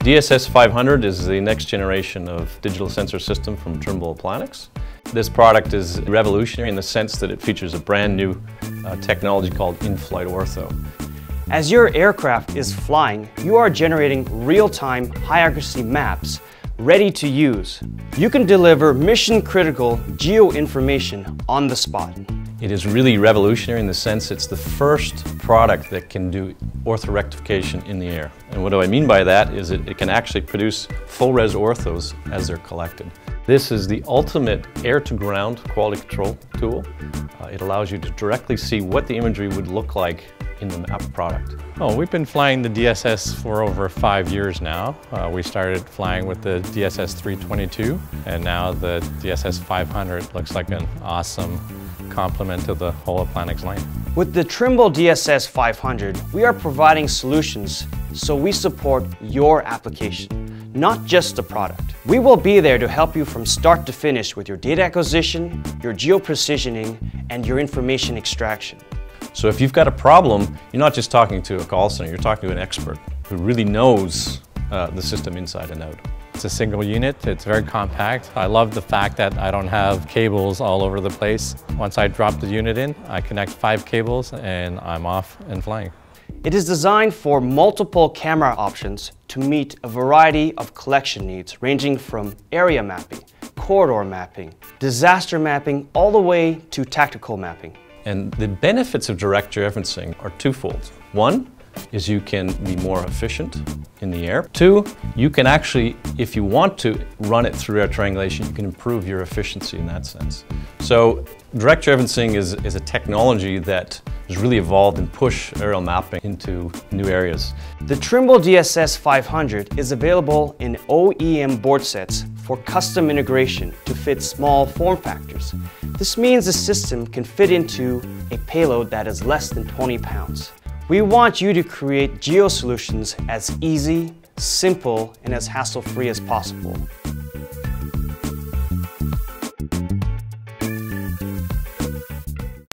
DSS 500 is the next generation of digital sensor system from Trimble Applanix. This product is revolutionary in the sense that it features a brand new uh, technology called in-flight ortho. As your aircraft is flying, you are generating real-time, high-accuracy maps ready to use. You can deliver mission-critical geo information on the spot. It is really revolutionary in the sense it's the first product that can do orthorectification in the air. And what do I mean by that is it, it can actually produce full-res orthos as they're collected. This is the ultimate air-to-ground quality control tool. Uh, it allows you to directly see what the imagery would look like in the map product. Oh, we've been flying the DSS for over five years now. Uh, we started flying with the DSS 322 and now the DSS 500 looks like an awesome complement to the whole Applanix line. With the Trimble DSS 500, we are providing solutions so we support your application, not just the product. We will be there to help you from start to finish with your data acquisition, your geo-precisioning, and your information extraction. So if you've got a problem, you're not just talking to a call center, you're talking to an expert who really knows uh, the system inside and out. It's a single unit, it's very compact. I love the fact that I don't have cables all over the place. Once I drop the unit in, I connect five cables and I'm off and flying. It is designed for multiple camera options to meet a variety of collection needs ranging from area mapping, corridor mapping, disaster mapping, all the way to tactical mapping. And the benefits of direct georeferencing are twofold. One, is you can be more efficient in the air. Two, you can actually, if you want to run it through air triangulation, you can improve your efficiency in that sense. So direct georeferencing is, is a technology that has really evolved and pushed aerial mapping into new areas. The Trimble DSS 500 is available in OEM board sets for custom integration to fit small form factors. This means the system can fit into a payload that is less than 20 pounds. We want you to create geo solutions as easy, simple, and as hassle-free as possible.